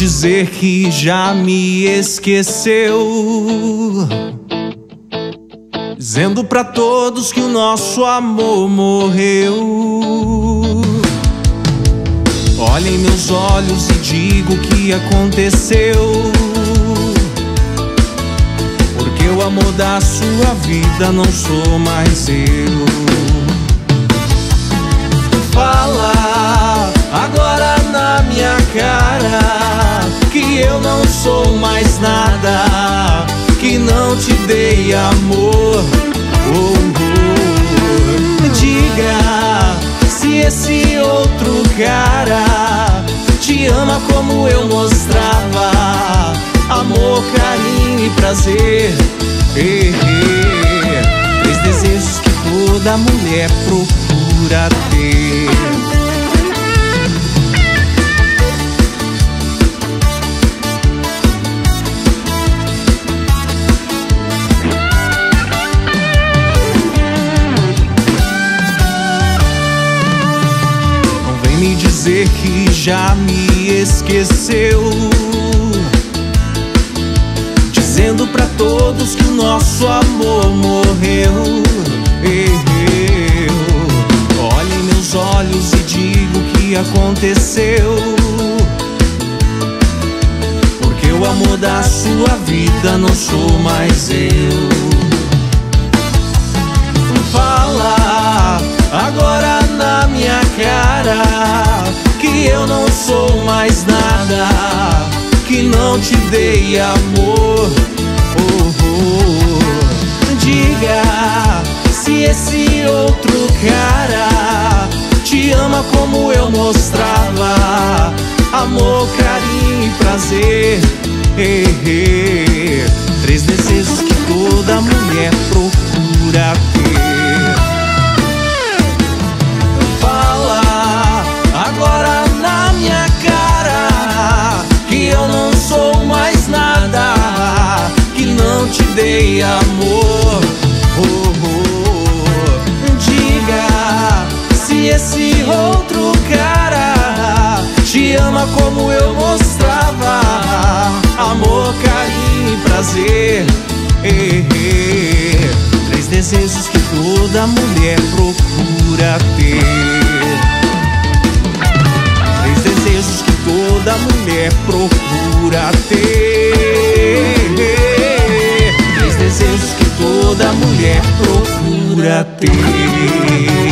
dizer que já me esqueceu. Dizendo pra todos que o nosso amor morreu. Olha em meus olhos e digo o que aconteceu. Porque o amor da sua vida não sou mais eu. Não sou mais nada, que não te dei amor. Oh, oh. Diga se esse outro cara te ama como eu mostrava amor, carinho e prazer. Três desejos que toda mulher procura ter. Dizer que já me esqueceu. Dizendo pra todos que o nosso amor morreu. Eu, olhe meus olhos e digo o que aconteceu. Porque o amor da sua vida não sou mais eu. Fala mais nada, que não te dei amor. Oh, oh. Diga se esse outro cara te ama como eu mostrava amor, carinho e prazer. Eh, eh. Três desejos que toda mulher procura dei amor. Oh, oh. Diga se esse outro cara te ama como eu mostrava amor, carinho e prazer. Três desejos que toda mulher procura ter. Três desejos que toda mulher procura ter. Mulher procura ter.